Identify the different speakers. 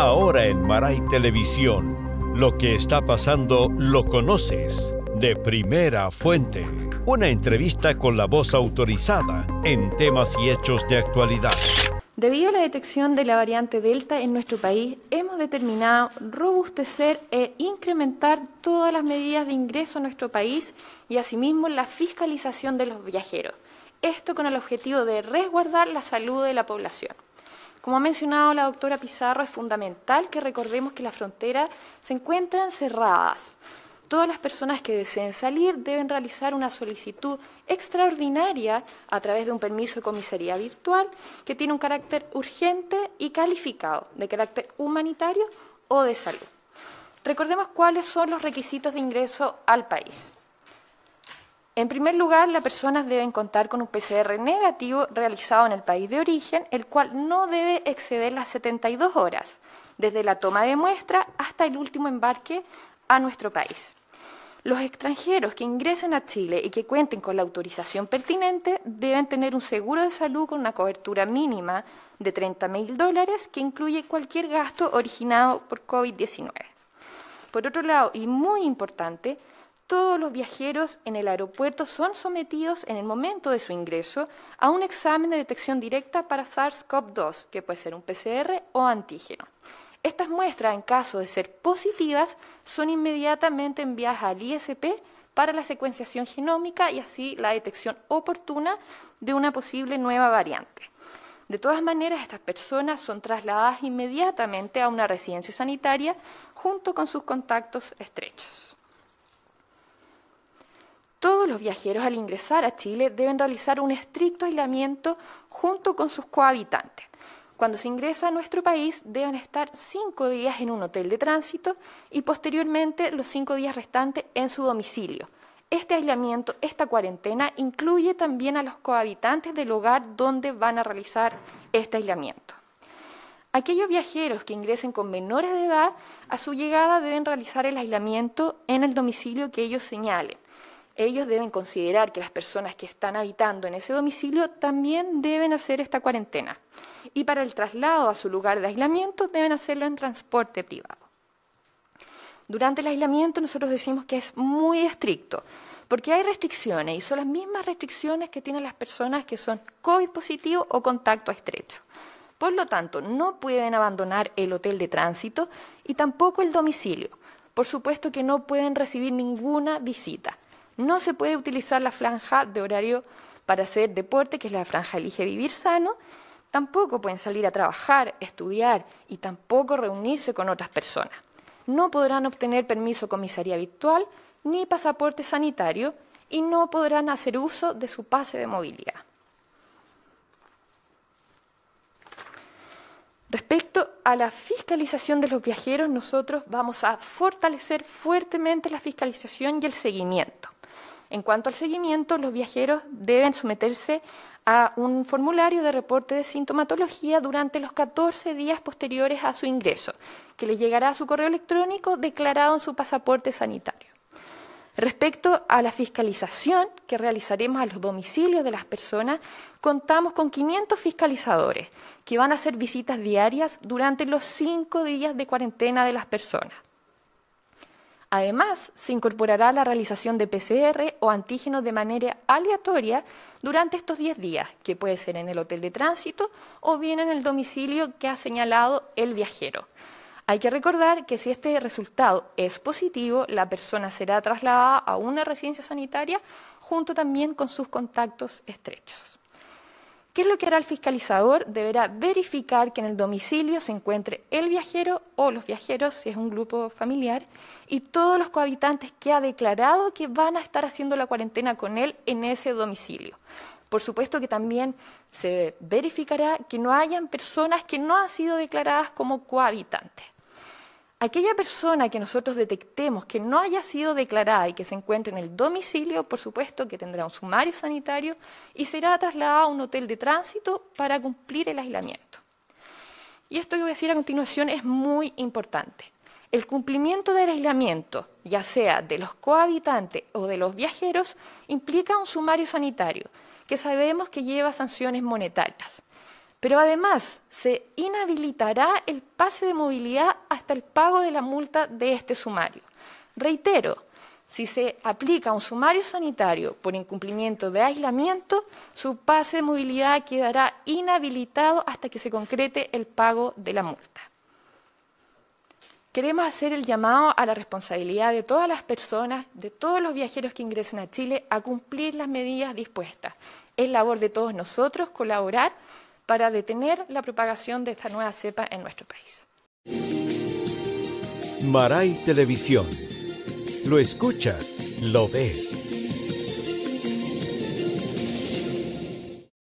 Speaker 1: Ahora en Maray Televisión, lo que está pasando lo conoces de primera fuente. Una entrevista con la voz autorizada en temas y hechos de actualidad.
Speaker 2: Debido a la detección de la variante Delta en nuestro país, hemos determinado robustecer e incrementar todas las medidas de ingreso a nuestro país y asimismo la fiscalización de los viajeros. Esto con el objetivo de resguardar la salud de la población. Como ha mencionado la doctora Pizarro, es fundamental que recordemos que las fronteras se encuentran cerradas. Todas las personas que deseen salir deben realizar una solicitud extraordinaria a través de un permiso de comisaría virtual que tiene un carácter urgente y calificado, de carácter humanitario o de salud. Recordemos cuáles son los requisitos de ingreso al país. En primer lugar, las personas deben contar con un PCR negativo realizado en el país de origen, el cual no debe exceder las 72 horas, desde la toma de muestra hasta el último embarque a nuestro país. Los extranjeros que ingresen a Chile y que cuenten con la autorización pertinente deben tener un seguro de salud con una cobertura mínima de 30 mil dólares que incluye cualquier gasto originado por COVID-19. Por otro lado, y muy importante, todos los viajeros en el aeropuerto son sometidos en el momento de su ingreso a un examen de detección directa para SARS-CoV-2, que puede ser un PCR o antígeno. Estas muestras, en caso de ser positivas, son inmediatamente enviadas al ISP para la secuenciación genómica y así la detección oportuna de una posible nueva variante. De todas maneras, estas personas son trasladadas inmediatamente a una residencia sanitaria junto con sus contactos estrechos. Todos los viajeros al ingresar a Chile deben realizar un estricto aislamiento junto con sus cohabitantes. Cuando se ingresa a nuestro país deben estar cinco días en un hotel de tránsito y posteriormente los cinco días restantes en su domicilio. Este aislamiento, esta cuarentena, incluye también a los cohabitantes del hogar donde van a realizar este aislamiento. Aquellos viajeros que ingresen con menores de edad, a su llegada deben realizar el aislamiento en el domicilio que ellos señalen ellos deben considerar que las personas que están habitando en ese domicilio también deben hacer esta cuarentena. Y para el traslado a su lugar de aislamiento deben hacerlo en transporte privado. Durante el aislamiento nosotros decimos que es muy estricto, porque hay restricciones y son las mismas restricciones que tienen las personas que son COVID positivo o contacto estrecho. Por lo tanto, no pueden abandonar el hotel de tránsito y tampoco el domicilio. Por supuesto que no pueden recibir ninguna visita. No se puede utilizar la franja de horario para hacer deporte, que es la franja Elige Vivir Sano. Tampoco pueden salir a trabajar, estudiar y tampoco reunirse con otras personas. No podrán obtener permiso comisaría virtual ni pasaporte sanitario y no podrán hacer uso de su pase de movilidad. Respecto a la fiscalización de los viajeros, nosotros vamos a fortalecer fuertemente la fiscalización y el seguimiento. En cuanto al seguimiento, los viajeros deben someterse a un formulario de reporte de sintomatología durante los 14 días posteriores a su ingreso, que les llegará a su correo electrónico declarado en su pasaporte sanitario. Respecto a la fiscalización que realizaremos a los domicilios de las personas, contamos con 500 fiscalizadores que van a hacer visitas diarias durante los cinco días de cuarentena de las personas. Además, se incorporará la realización de PCR o antígenos de manera aleatoria durante estos 10 días, que puede ser en el hotel de tránsito o bien en el domicilio que ha señalado el viajero. Hay que recordar que si este resultado es positivo, la persona será trasladada a una residencia sanitaria junto también con sus contactos estrechos. ¿Qué es lo que hará el fiscalizador? Deberá verificar que en el domicilio se encuentre el viajero o los viajeros, si es un grupo familiar, y todos los cohabitantes que ha declarado que van a estar haciendo la cuarentena con él en ese domicilio. Por supuesto que también se verificará que no hayan personas que no han sido declaradas como cohabitantes. Aquella persona que nosotros detectemos que no haya sido declarada y que se encuentre en el domicilio, por supuesto que tendrá un sumario sanitario y será trasladada a un hotel de tránsito para cumplir el aislamiento. Y esto que voy a decir a continuación es muy importante. El cumplimiento del aislamiento, ya sea de los cohabitantes o de los viajeros, implica un sumario sanitario que sabemos que lleva sanciones monetarias. Pero además se inhabilitará el pase de movilidad hasta el pago de la multa de este sumario. Reitero, si se aplica un sumario sanitario por incumplimiento de aislamiento, su pase de movilidad quedará inhabilitado hasta que se concrete el pago de la multa. Queremos hacer el llamado a la responsabilidad de todas las personas, de todos los viajeros que ingresen a Chile, a cumplir las medidas dispuestas. Es labor de todos nosotros colaborar para detener la propagación de esta nueva cepa en nuestro país.
Speaker 1: Maray Televisión. Lo escuchas, lo ves.